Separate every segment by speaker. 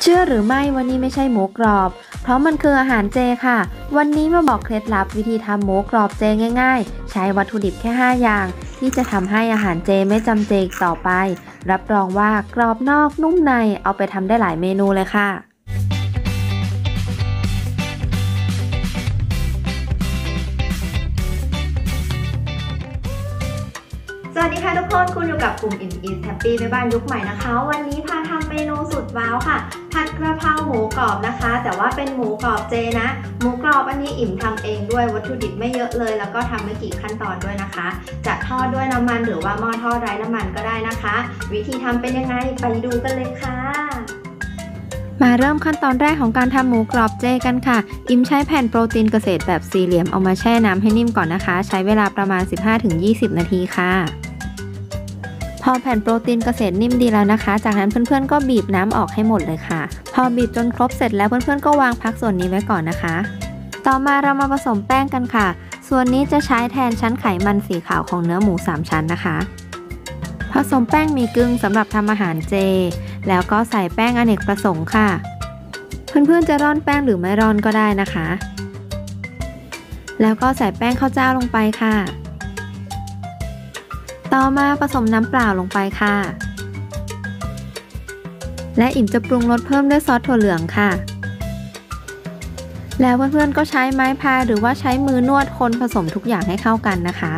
Speaker 1: เชื่อหรือไม่วันนี้ไม่ใช่หมูกรอบ เพราะมันคืออาหารเจค่ะ วันนี้มาบอกเคล็ดลับวิธีทำหมูกรอบเจง่าย ๆ ใช้วัตถุดิบแค่ 5 อย่าง ที่จะทำให้อาหารเจไม่จำเจอีกต่อไป รับรองว่ากรอบนอกนุ่มในเอาไปทำได้หลายเมนูเลยค่ะ
Speaker 2: วัสดีค่ะทุกคน คุณอยู่กับกลุ่ม i n e a t Happy แม่บ้านยุคใหม่นะคะ วันนี้พาทำเมนูสุดว้าวค่ะ ผัดกระเพราหมูกรอบนะคะ แต่ว่าเป็นหมูกรอบเจนะ หมูกรอบอันนี้อิ่มทำเองด้วยวัตถุดิบไม่เยอะเลย แล้วก็ทำไม่กี่ขั้นตอนด้วยนะคะ จะทอดด้วยน้ำมันหรือว่าหม้อทอดไร้น้ำมันก็ได้นะคะ วิธีทำเป็นยังไงไปดูกันเลยค่ะ
Speaker 1: มาเริ่มขั้นตอนแรกของการทำหมูกรอบเจกันค่ะ อิมใช้แผ่นโปรตีนเกษตรแบบสี่เหลี่ยมเอามาแช่น้ำให้นิ่มก่อนนะคะ ใช้เวลาประมาณ 15-20 นาทีค่ะ พอแผ่นโปรตีนเกษตรนิ่มดีแล้วนะคะ จากนั้นเพื่อนๆก็บีบน้ำออกให้หมดเลยค่ะ พอบีบจนครบเสร็จแล้วเพื่อนๆก็วางพักส่วนนี้ไว้ก่อนนะคะ ต่อมาเรามาผสมแป้งกันค่ะ ส่วนนี้จะใช้แทนชั้นไขมันสีขาวของเนื้อหมู 3 ชั้นนะคะ ผสมแป้งมีกึ่งสำหรับทำอาหารเจ แล้วก็ใส่แป้งอเนกประสงค์ค่ะ เพื่อนๆจะร่อนแป้งหรือไม่ร่อนก็ได้นะคะ แล้วก็ใส่แป้งข้าวเจ้าลงไปค่ะ ต่อมาผสมน้ำเปล่าลงไปค่ะ และอิ่มจะปรุงรสเพิ่มด้วยซอสถั่วเหลืองค่ะ แล้วเพื่อนๆก็ใช้ไม้พายหรือว่าใช้มือนวดคนผสมทุกอย่างให้เข้ากันนะคะ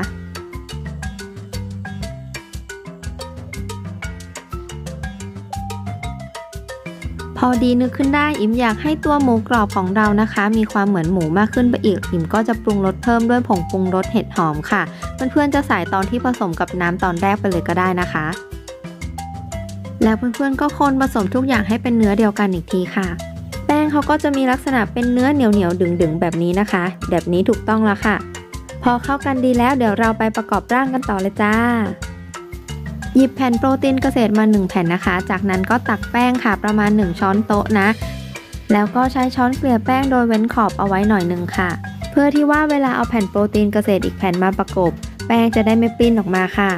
Speaker 1: อดีนึกขึ้นได้อิมอยากให้ตัวหมูกรอบของเรานะคะ มีความเหมือนหมูมากขึ้นไปอีกอิมก็จะปรุงรสเพิ่มด้วยผงปรุงรสเห็ดหอมค่ะเพื่อนๆจะใส่ตอนที่ผสมกับน้ำตอนแรกไปเลยก็ได้นะคะ แล้วเพื่อนๆก็คนผสมทุกอย่างให้เป็นเนื้อเดียวกันอีกทีค่ะ แป้งเขาก็จะมีลักษณะเป็นเนื้อเหนียวๆดึงๆแบบนี้นะคะ แบบนี้ถูกต้องแล้วค่ะ พอเข้ากันดีแล้วเดี๋ยวเราไปประกอบร่างกันต่อเลยจ้า หยิบแผ่นโปรตีนเกษตรมา1แผ่นนะคะ จากนั้นก็ตักแป้งค่ะประมาณ 1 ช้อนโต๊ะนะ แล้วก็ใช้ช้อนเกลี่ยแป้งโดยเว้นขอบเอาไว้หน่อยหนึ่งค่ะ เพื่อที่ว่าเวลาเอาแผ่นโปรตีนเกษตรอีกแผ่นมาประกบ แป้งจะได้ไม่ปลิ้นออกมาค่ะ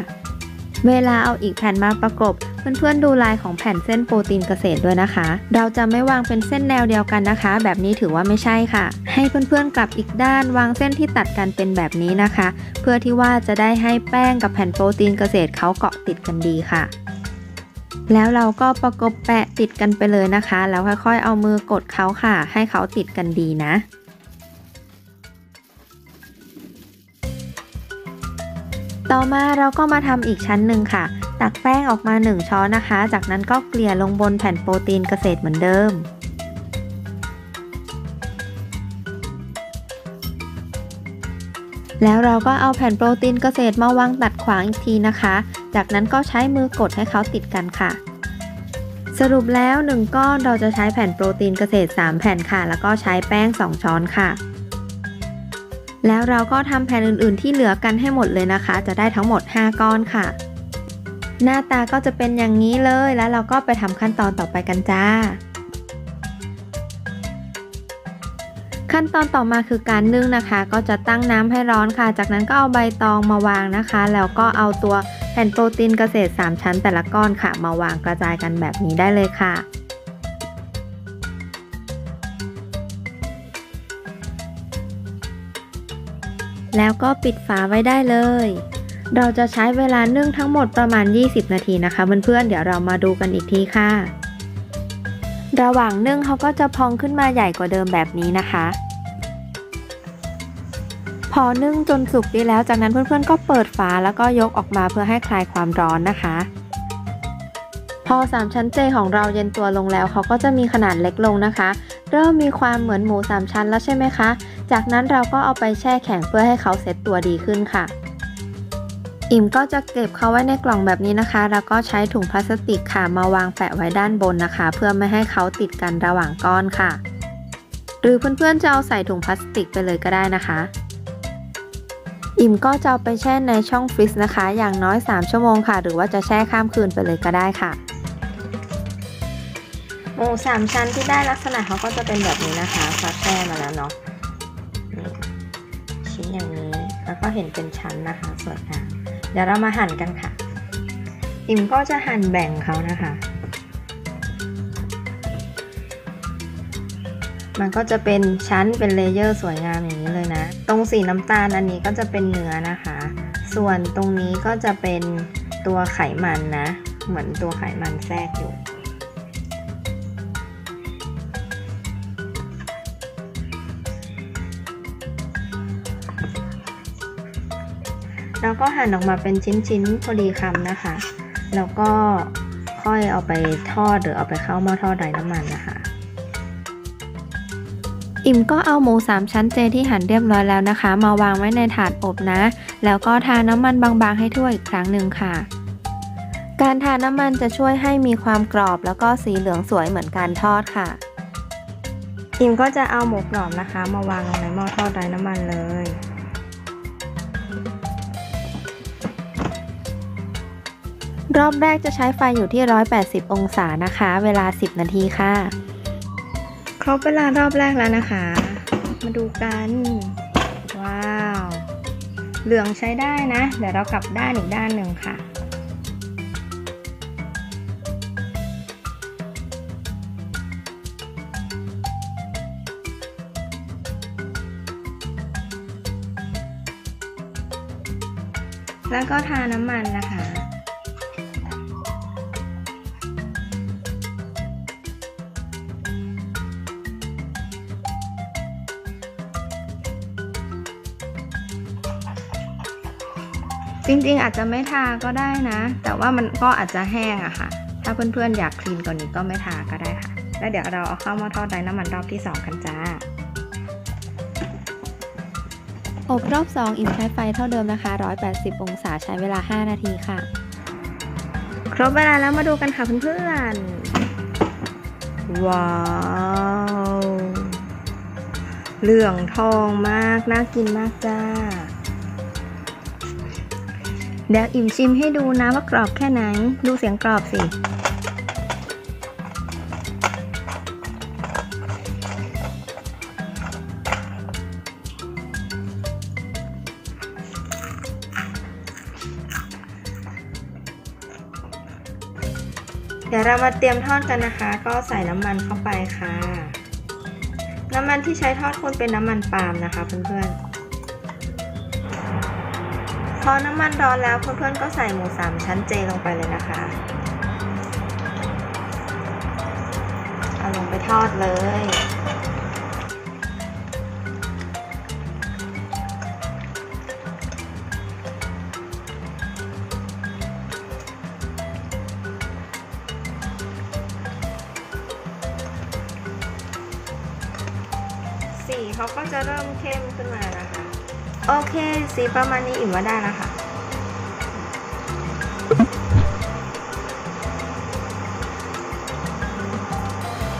Speaker 1: เวลาเอาอีกแผ่นมาประกบ เพื่อนๆดูลายของแผ่นเส้นโปรตีนเกษตรด้วยนะคะ เราจะไม่วางเป็นเส้นแนวเดียวกันนะคะ แบบนี้ถือว่าไม่ใช่ค่ะ ให้เพื่อนๆกลับอีกด้านวางเส้นที่ตัดกันเป็นแบบนี้นะคะ เพื่อที่ว่าจะได้ให้แป้งกับแผ่นโปรตีนเกษตรเขาเกาะติดกันดีค่ะ แล้วเราก็ประกบแปะติดกันไปเลยนะคะ แล้วค่อยๆ เอามือกดเขาค่ะ ให้เขาติดกันดีนะต่อมาเราก็มาทำอีกชั้นหนึ่งค่ะ ตักแป้งออกมา 1 ช้อนนะคะ จากนั้นก็เกลี่ยลงบนแผ่นโปรตีนเกษตรเหมือนเดิม แล้วเราก็เอาแผ่นโปรตีนเกษตรมาวางตัดขวางอีกทีนะคะ จากนั้นก็ใช้มือกดให้เขาติดกันค่ะ สรุปแล้ว 1 ก้อนเราจะใช้แผ่นโปรตีนเกษตร 3 แผ่นค่ะ แล้วก็ใช้แป้ง 2 ช้อนค่ะแล้วเราก็ทำแผ่นอื่นๆที่เหลือกันให้หมดเลยนะคะ จะได้ทั้งหมด 5 ก้อนค่ะ หน้าตาก็จะเป็นอย่างนี้เลยแล้วเราก็ไปทำขั้นตอนต่อไปกันจ้า ขั้นตอนต่อมาคือการนึ่งนะคะ ก็จะตั้งน้ำให้ร้อนค่ะ จากนั้นก็เอาใบตองมาวางนะคะ แล้วก็เอาตัวแผ่นโปรตีนเกษตร 3 ชั้นแต่ละก้อนค่ะ มาวางกระจายกันแบบนี้ได้เลยค่ะแล้วก็ปิดฝาไว้ได้เลย เราจะใช้เวลานึ่งทั้งหมดประมาณ 20 นาทีนะคะเพื่อนๆเดี๋ยวเรามาดูกันอีกทีค่ะ ระหว่างนึ่งเขาก็จะพองขึ้นมาใหญ่กว่าเดิมแบบนี้นะคะ พอนึ่งจนสุกดีแล้วจากนั้นเพื่อนๆ ก็เปิดฝาแล้วก็ยกออกมาเพื่อให้คลายความร้อนนะคะ พอ 3 ชั้นเจของเราเย็นตัวลงแล้วเขาก็จะมีขนาดเล็กลงนะคะ เริ่มมีความเหมือนหมู 3 ชั้นแล้วใช่ไหมคะ จากนั้นเราก็เอาไปแช่แข็งเพื่อให้เขาเซ็ตตัวดีขึ้นค่ะ อิ่มก็จะเก็บเขาไว้ในกล่องแบบนี้นะคะ แล้วก็ใช้ถุงพลาสติกค่ะมาวางแปะไว้ด้านบนนะคะ เพื่อไม่ให้เขาติดกันระหว่างก้อนค่ะ หรือเพื่อนๆจะเอาใส่ถุงพลาสติกไปเลยก็ได้นะคะ อิ่มก็จะเอาไปแช่ในช่องฟรีซนะคะ อย่างน้อย 3 ชั่วโมงค่ะ หรือว่าจะแช่ข้ามคืนไปเลยก็ได้ค่ะหมูสามชั้นที่ได้ลักษณะเขาก็จะเป็นแบบนี้นะคะซอแช่มาแล้วเนาะชิ้นอย่างนี้แล้วก็เห็นเป็นชั้นนะคะสวยงาม เดี๋ยวเรามาหั่นกันค่ะ อิ่มก็จะหั่นแบ่งเขานะคะ มันก็จะเป็นชั้นเป็นเลเยอร์สวยงามอย่างนี้เลยนะ ตรงสีน้ำตาลอันนี้ก็จะเป็นเนื้อนะคะ ส่วนตรงนี้ก็จะเป็นตัวไขมันนะ เหมือนตัวไขมันแทรกอยู่ แล้วก็หั่นออกมาเป็นชิ้นๆพอดีคำนะคะ แล้วก็ค่อยเอาไปทอดหรือเอาไปเข้าหม้อทอดไร้น้ำมันนะคะ อิ่มก็เอาหมู 3 ชั้นเจที่หั่นเรียบร้อยแล้วนะคะ มาวางไว้ในถาดอบนะ แล้วก็ทาน้ำมันบางๆให้ทั่วอีกครั้งหนึ่งค่ะ การทาน้ำมันจะช่วยให้มีความกรอบแล้วก็สีเหลืองสวยเหมือนการทอดค่ะ อิ่มก็จะเอาหมูกรอบนะคะ มาวางลงในหม้อทอดไร้น้ำมันเลย รอบแรกจะใช้ไฟอยู่ที่ 180 องศานะคะ เวลา 10 นาทีค่ะ ครบเวลารอบแรกแล้วนะคะ มาดูกัน ว้าว เหลืองใช้ได้นะ เดี๋ยวเรากลับด้านอีกด้านหนึ่งค่ะแล้วก็ทาน้ำมันนะคะ จริงๆ อาจจะไม่ทาก็ได้นะ แต่ว่ามันก็อาจจะแห้งอะค่ะ ถ้าเพื่อนๆ อยากคลีนกว่านี้ก็ไม่ทาก็ได้ค่ะ แล้วเดี๋ยวเราเอาเข้าหม้อทอดไร้น้ำมันรอบที่ 2 กันจ้า อบรอบ 2 อิ่มใช้ไฟเท่าเดิมนะคะ 180 องศาใช้เวลา 5 นาทีค่ะ ครบเวลาแล้วมาดูกันค่ะเพื่อนๆ ว้าวเหลืองทองมาก น่ากินมากจ้า เดี๋ยวอิ่มชิมให้ดูนะว่ากรอบแค่ไหน ดูเสียงกรอบสิ เดี๋ยวเรามาเตรียมทอดกันนะคะ ก็ใส่น้ำมันเข้าไปค่ะ น้ำมันที่ใช้ทอดควรเป็นน้ำมันปาล์มนะคะเพื่อนๆ พอน้ำมันร้อนแล้วเพื่อนๆก็ใส่หมูสามชั้นเจลงไปเลยนะคะ เอาลงไปทอดเลยสีเขาก็จะเริ่มเข้มขึ้นมานะคะ โอเค สีประมาณนี้อิ่มว่าได้แล้วค่ะ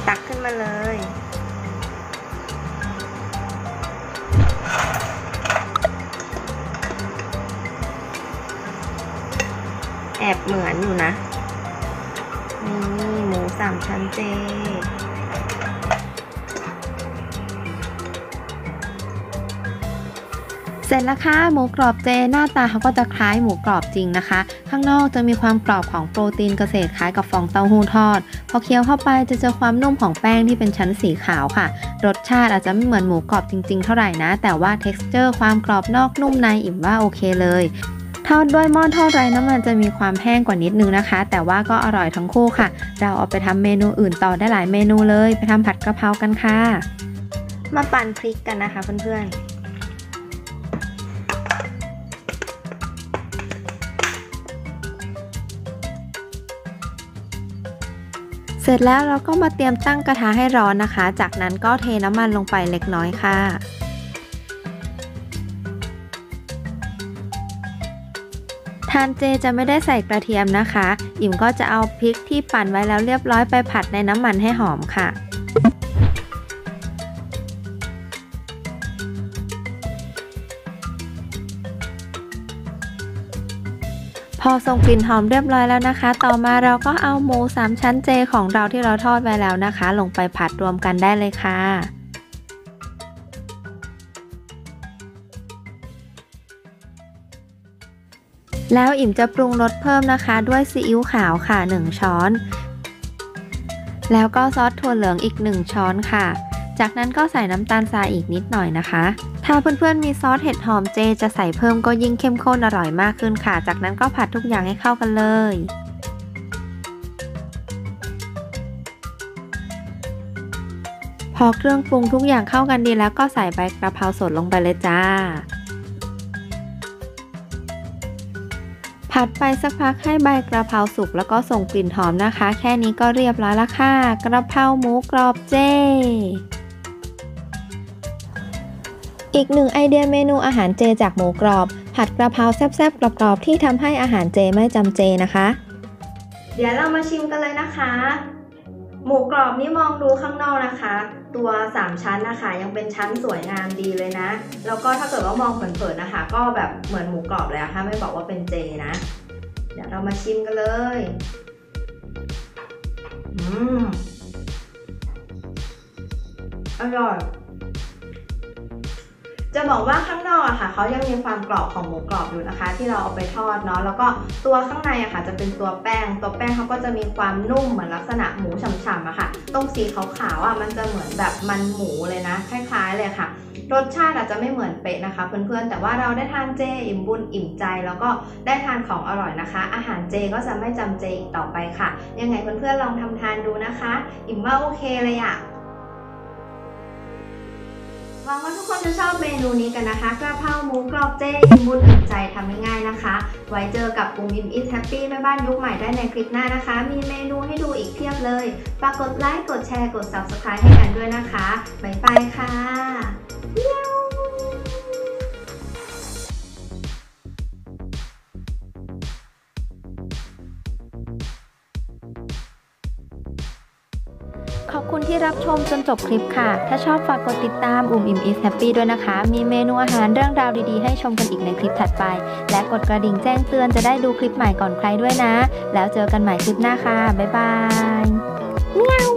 Speaker 1: ตักขึ้นมาเลย แอบเหมือนอยู่นะ นี่หมูสามชั้นเจ ร็จแล้วค่ะหมูกรอบเจหน้าตาเขาก็จะคล้ายหมูกรอบจริงนะคะ ข้างนอกจะมีความกรอบของโปรตีนเกษตรคล้ายกับฟองเต้าหู้ทอด พอเคี้ยวเข้าไปจะเจอความนุ่มของแป้งที่เป็นชั้นสีขาวค่ะ รสชาติอาจจะไม่เหมือนหมูกรอบจริง ๆ เท่าไหร่นะ แต่ว่า t e x t อร์ความกรอบนอกนุ่มในอิ่มว่าโอเคเลยทอดด้วยหม้อทอดไร้น้ำมันจะมีความแห้งกว่านิดนึงนะคะ แต่ว่าก็อร่อยทั้งคู่ค่ะ เราเอาไปทำเมนูอื่นต่อได้หลายเมนูเลย ไปทำผัดกะเพรากันค่ะ มาปั่นพริกกันนะคะเพื่อนๆ เสร็จแล้วเราก็มาเตรียมตั้งกระทะให้ร้อนนะคะ จากนั้นก็เทน้ำมันลงไปเล็กน้อยค่ะ ทานเจจะไม่ได้ใส่กระเทียมนะคะ อิ่มก็จะเอาพริกที่ปั่นไว้แล้วเรียบร้อยไปผัดในน้ำมันให้หอมค่ะ พอส่งกลิ่นหอมเรียบร้อยแล้วนะคะ ต่อมาเราก็เอาหมูสามชั้นเจของเราที่เราทอดไว้แล้วนะคะ ลงไปผัดรวมกันได้เลยค่ะแล้วอิ่มจะปรุงรสเพิ่มนะคะด้วยซีอิ๊วขาวค่ะ 1 ช้อน แล้วก็ซอสถั่วเหลืองอีก 1 ช้อนค่ะ จากนั้นก็ใส่น้ำตาลทรายอีกนิดหน่อยนะคะ ถ้าเพื่อนๆมีซอสเห็ดหอมเจจะใส่เพิ่มก็ยิ่งเข้มข้นอร่อยมากขึ้นค่ะ จากนั้นก็ผัดทุกอย่างให้เข้ากันเลยพอเครื่องปรุงทุกอย่างเข้ากันดีแล้วก็ใส่ใบกระเพราสดลงไปเลยจ้า ผัดไปสักพักให้ใบกระเพราสุกแล้วก็ส่งกลิ่นหอมนะคะ แค่นี้ก็เรียบร้อยแล้วค่ะ กระเพราหมูกรอบเจ อีกหนึ่งไอเดียเมนูอาหารเจจากหมูกรอบ ผัดกระเพราแซ่บๆกรอบๆที่ทำให้อาหารเจไม่จำเจนะคะ
Speaker 2: เดี๋ยวเรามาชิมกันเลยนะคะ หมูกรอบนี่มองดูข้างนอกนะคะ ตัว 3 ชั้นนะคะ ยังเป็นชั้นสวยงามดีเลยนะ แล้วก็ถ้าเกิดว่ามองเผินๆนะคะ ก็แบบเหมือนหมูกรอบเลยอะค่ะไม่บอกว่าเป็นเจนะ เดี๋ยวเรามาชิมกันเลยอืมอร่อย จะบอกว่าข้างนอกอะค่ะเขายังมีความกรอบของหมูกรอบอยู่นะคะ ที่เราเอาไปทอดเนาะแล้วก็ตัวข้างในอะค่ะ จะเป็นตัวแป้ง ตัวแป้งเขาก็จะมีความนุ่มเหมือนลักษณะหมูฉ่ำๆอะค่ะ ตรงสีขาวๆอะมันจะเหมือนแบบมันหมูเลยนะคล้ายๆเลยค่ะ รสชาติอาจจะไม่เหมือนเป๊ะนะคะเพื่อนๆแต่ว่าเราได้ทานเจอิ่มบุญอิ่มใจ แล้วก็ได้ทานของอร่อยนะคะ อาหารเจก็จะไม่จำเจอีกต่อไปค่ะ ยังไงเพื่อนๆลองทำทานดูนะคะ อิ๋มว่าโอเคเลยอะ หวังว่าทุกคนจะชอบเมนูนี้กันนะคะกระเพราหมูกรอบเจอิ่มบุญอิ่มใจทำง่ายๆนะคะ ไว้เจอกับ Umim is Happy แม่บ้านยุคใหม่ได้ในคลิปหน้านะคะ มีเมนูให้ดูอีกเพียบเลยฝากกดไลค์กดแชร์กด subscribe ให้กันด้วยนะคะบ๊ายบายค่ะ
Speaker 1: ขอบคุณที่รับชมจนจบคลิปค่ะ ถ้าชอบฝากกดติดตามอุ่มอิ่ม is happy ด้วยนะคะ มีเมนูอาหารเรื่องราวดีๆ ให้ชมกันอีกในคลิปถัดไป และกดกระดิ่งแจ้งเตือนจะได้ดูคลิปใหม่ก่อนใครด้วยนะ แล้วเจอกันใหม่คลิปหน้าค่ะ บ๊ายบายเมียว